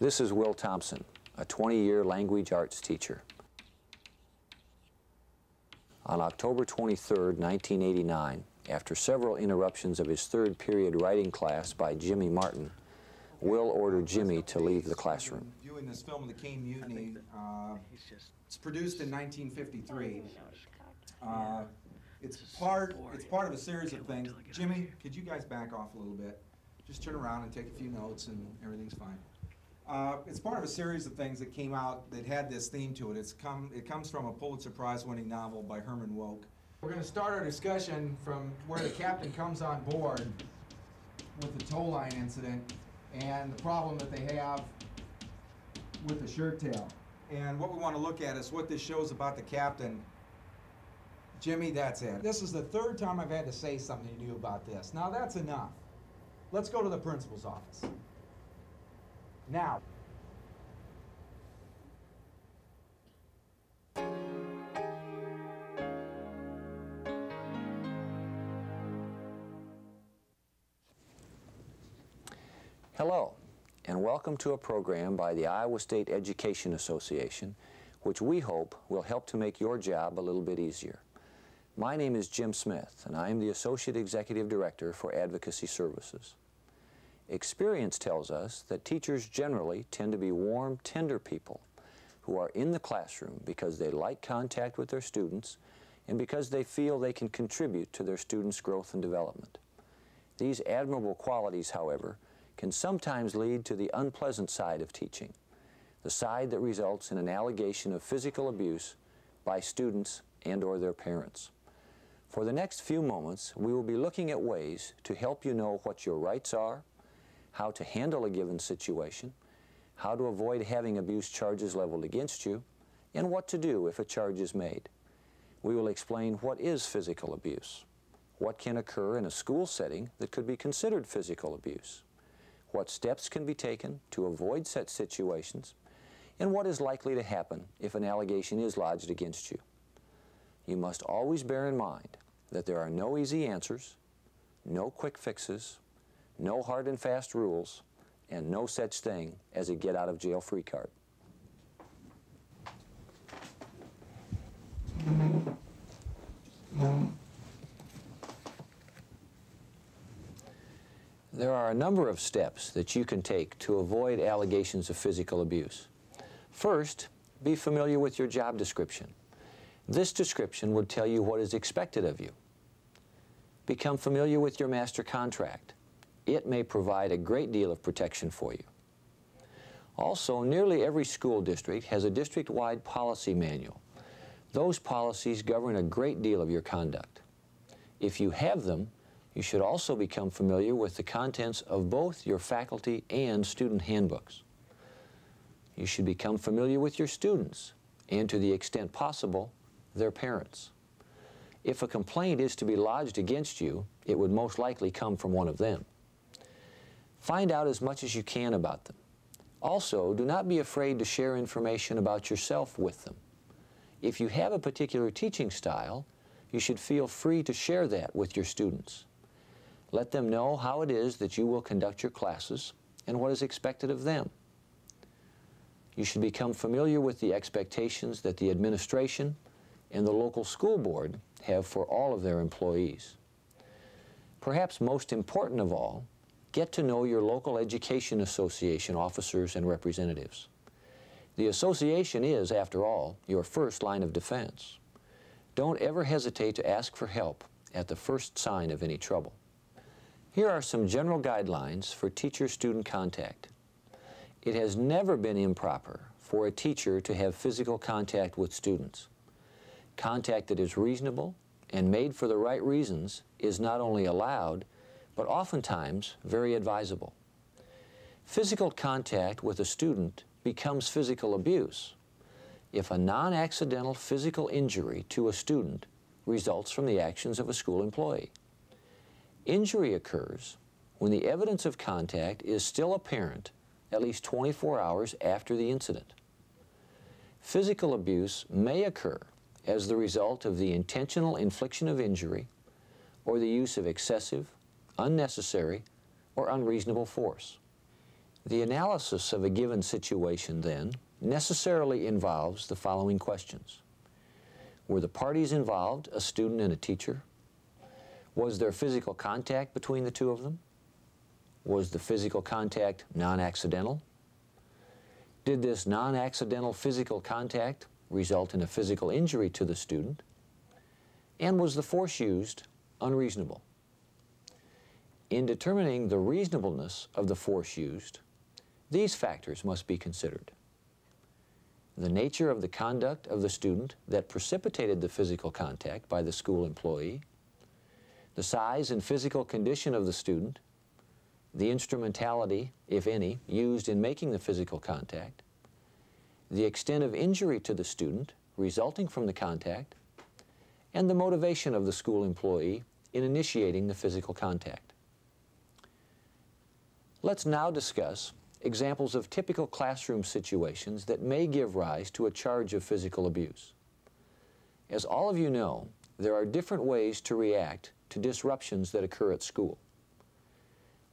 This is Will Thompson, a 20-year language arts teacher. On October 23, 1989, after several interruptions of his third period writing class by Jimmy Martin, Will ordered Jimmy to leave the classroom. Viewing this film, The Caine Mutiny, uh, it's produced in 1953. Uh, it's part, it's part of a series of things. Jimmy, could you guys back off a little bit? Just turn around and take a few notes and everything's fine. Uh, it's part of a series of things that came out that had this theme to it. It's come, it comes from a Pulitzer Prize winning novel by Herman Wouk. We're going to start our discussion from where the captain comes on board with the tow line incident and the problem that they have with the shirt tail. And what we want to look at is what this shows about the captain. Jimmy, that's it. This is the third time I've had to say something to you about this. Now that's enough. Let's go to the principal's office. Now. Hello, and welcome to a program by the Iowa State Education Association, which we hope will help to make your job a little bit easier. My name is Jim Smith, and I am the Associate Executive Director for Advocacy Services. Experience tells us that teachers generally tend to be warm, tender people who are in the classroom because they like contact with their students and because they feel they can contribute to their students' growth and development. These admirable qualities, however, can sometimes lead to the unpleasant side of teaching, the side that results in an allegation of physical abuse by students and or their parents. For the next few moments, we will be looking at ways to help you know what your rights are, how to handle a given situation, how to avoid having abuse charges leveled against you, and what to do if a charge is made. We will explain what is physical abuse, what can occur in a school setting that could be considered physical abuse, what steps can be taken to avoid such situations, and what is likely to happen if an allegation is lodged against you. You must always bear in mind that there are no easy answers, no quick fixes, no hard and fast rules, and no such thing as a get out of jail free card. There are a number of steps that you can take to avoid allegations of physical abuse. First, be familiar with your job description. This description would tell you what is expected of you. Become familiar with your master contract. It may provide a great deal of protection for you. Also, nearly every school district has a district-wide policy manual. Those policies govern a great deal of your conduct. If you have them, you should also become familiar with the contents of both your faculty and student handbooks. You should become familiar with your students and, to the extent possible, their parents. If a complaint is to be lodged against you, it would most likely come from one of them. Find out as much as you can about them. Also, do not be afraid to share information about yourself with them. If you have a particular teaching style, you should feel free to share that with your students. Let them know how it is that you will conduct your classes and what is expected of them. You should become familiar with the expectations that the administration and the local school board have for all of their employees. Perhaps most important of all, get to know your local education association officers and representatives. The association is, after all, your first line of defense. Don't ever hesitate to ask for help at the first sign of any trouble. Here are some general guidelines for teacher-student contact. It has never been improper for a teacher to have physical contact with students. Contact that is reasonable and made for the right reasons is not only allowed, but oftentimes very advisable. Physical contact with a student becomes physical abuse if a non-accidental physical injury to a student results from the actions of a school employee. Injury occurs when the evidence of contact is still apparent at least 24 hours after the incident. Physical abuse may occur as the result of the intentional infliction of injury or the use of excessive, unnecessary, or unreasonable force. The analysis of a given situation, then, necessarily involves the following questions. Were the parties involved a student and a teacher? Was there physical contact between the two of them? Was the physical contact non-accidental? Did this non-accidental physical contact result in a physical injury to the student? And was the force used unreasonable? In determining the reasonableness of the force used, these factors must be considered. The nature of the conduct of the student that precipitated the physical contact by the school employee, the size and physical condition of the student, the instrumentality, if any, used in making the physical contact, the extent of injury to the student resulting from the contact, and the motivation of the school employee in initiating the physical contact. Let's now discuss examples of typical classroom situations that may give rise to a charge of physical abuse. As all of you know, there are different ways to react to disruptions that occur at school.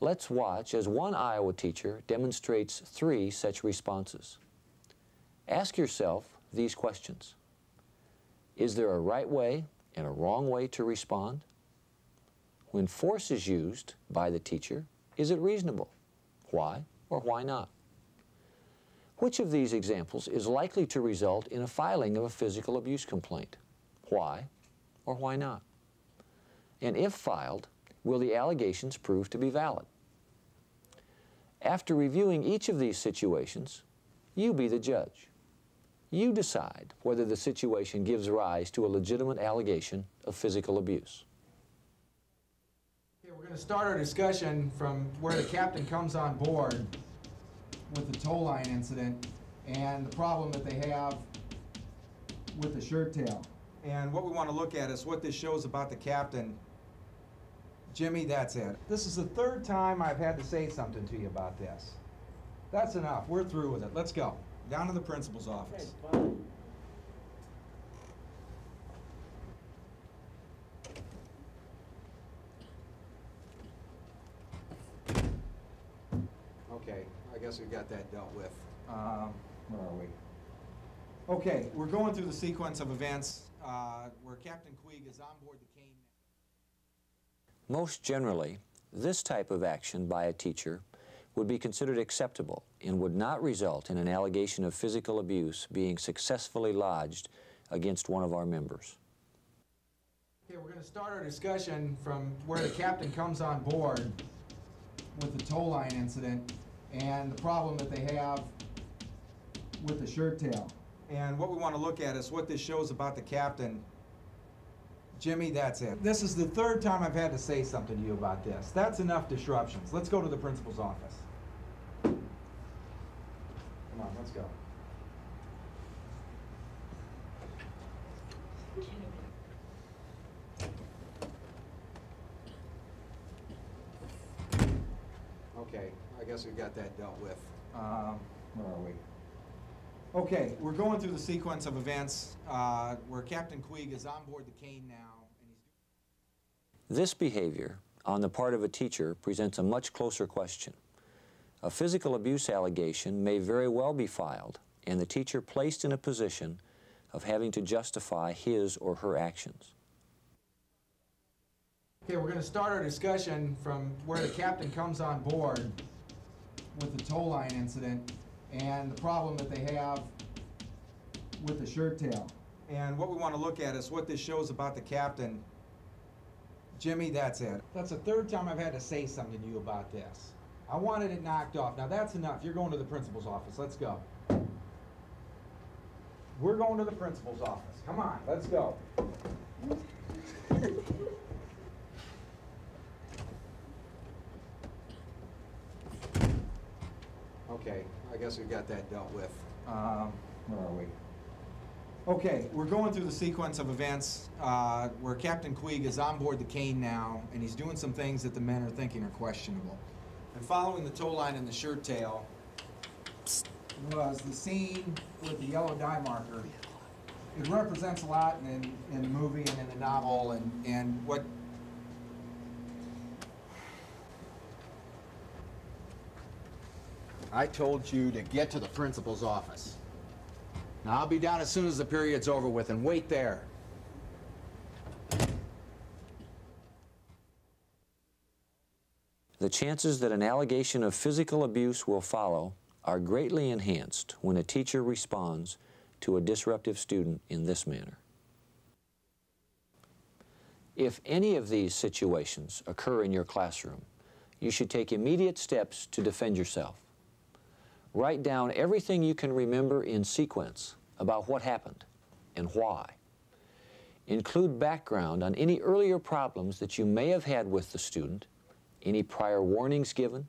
Let's watch as one Iowa teacher demonstrates three such responses. Ask yourself these questions. Is there a right way and a wrong way to respond? When force is used by the teacher, is it reasonable? Why? or why not? Which of these examples is likely to result in a filing of a physical abuse complaint? Why or why not? And if filed, will the allegations prove to be valid? After reviewing each of these situations, you be the judge. You decide whether the situation gives rise to a legitimate allegation of physical abuse. Okay, we're going to start our discussion from where the captain comes on board with the tow line incident and the problem that they have with the shirt tail. And what we want to look at is what this shows about the captain. Jimmy, that's it. This is the third time I've had to say something to you about this. That's enough. We're through with it. Let's go. Down to the principal's office. Okay, I guess we got that dealt with. Um, where are we? Okay, we're going through the sequence of events uh, where Captain Queeg is on board the Caine. Most generally, this type of action by a teacher would be considered acceptable and would not result in an allegation of physical abuse being successfully lodged against one of our members. Okay, we're going to start our discussion from where the captain comes on board with the tow line incident and the problem that they have with the shirt tail. And what we want to look at is what this shows about the captain. Jimmy, that's it. This is the third time I've had to say something to you about this. That's enough disruptions. Let's go to the principal's office. Come on, let's go. Okay, I guess we've got that dealt with. Um, where are we? Okay, we're going through the sequence of events uh, where Captain Queeg is on board the Caine now. And he's This behavior on the part of a teacher presents a much closer question. A physical abuse allegation may very well be filed and the teacher placed in a position of having to justify his or her actions. Okay, we're going to start our discussion from where the captain comes on board with the tow line incident and the problem that they have with the shirt tail. And what we want to look at is what this shows about the captain. Jimmy, that's it. That's the third time I've had to say something to you about this. I wanted it knocked off. Now that's enough. You're going to the principal's office. Let's go. We're going to the principal's office. Come on, let's go. Okay, I guess we got that dealt with. Um, where are we? Okay, we're going through the sequence of events uh, where Captain Queeg is on board the Caine now, and he's doing some things that the men are thinking are questionable. And following the tow line and the shirt tail was the scene with the yellow dye marker. It represents a lot in, in the movie and in the novel, and, and what I told you to get to the principal's office. Now, I'll be down as soon as the period's over with, and wait there. The chances that an allegation of physical abuse will follow are greatly enhanced when a teacher responds to a disruptive student in this manner. If any of these situations occur in your classroom, you should take immediate steps to defend yourself. Write down everything you can remember in sequence about what happened and why. Include background on any earlier problems that you may have had with the student, any prior warnings given,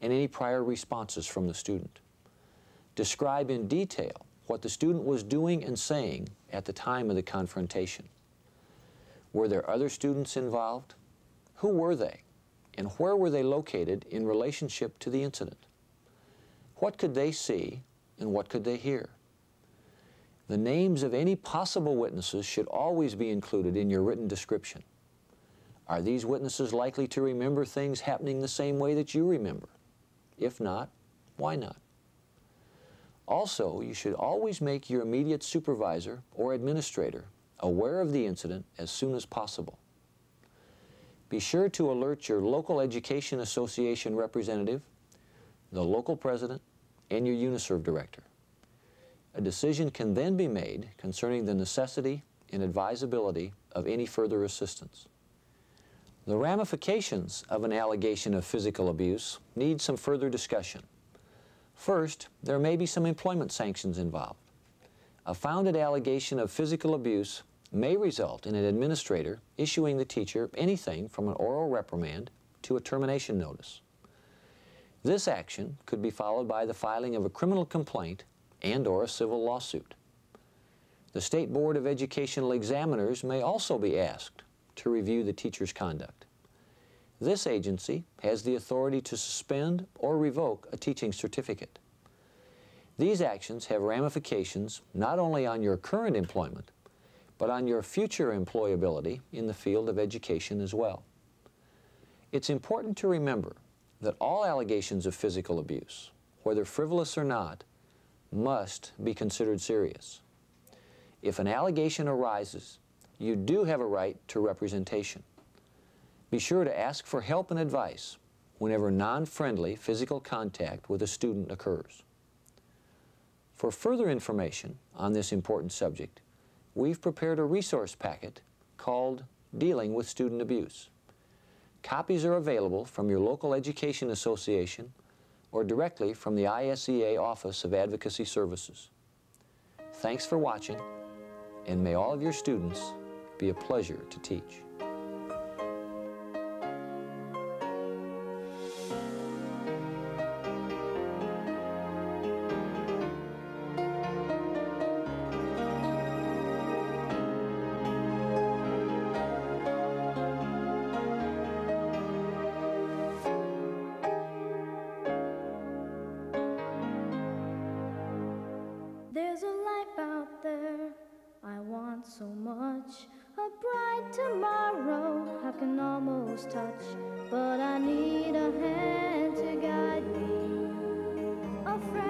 and any prior responses from the student. Describe in detail what the student was doing and saying at the time of the confrontation. Were there other students involved? Who were they? And where were they located in relationship to the incident? What could they see and what could they hear? The names of any possible witnesses should always be included in your written description. Are these witnesses likely to remember things happening the same way that you remember? If not, why not? Also, you should always make your immediate supervisor or administrator aware of the incident as soon as possible. Be sure to alert your local education association representative, the local president, and your UNISERV director. A decision can then be made concerning the necessity and advisability of any further assistance. The ramifications of an allegation of physical abuse need some further discussion. First, there may be some employment sanctions involved. A founded allegation of physical abuse may result in an administrator issuing the teacher anything from an oral reprimand to a termination notice. This action could be followed by the filing of a criminal complaint and or a civil lawsuit. The State Board of Educational Examiners may also be asked to review the teacher's conduct. This agency has the authority to suspend or revoke a teaching certificate. These actions have ramifications not only on your current employment, but on your future employability in the field of education as well. It's important to remember that all allegations of physical abuse, whether frivolous or not, must be considered serious. If an allegation arises, you do have a right to representation. Be sure to ask for help and advice whenever non-friendly physical contact with a student occurs. For further information on this important subject, we've prepared a resource packet called Dealing with Student Abuse. Copies are available from your local education association or directly from the ISEA Office of Advocacy Services. Thanks for watching, and may all of your students be a pleasure to teach. tomorrow I can almost touch, but I need a hand to guide me. A friend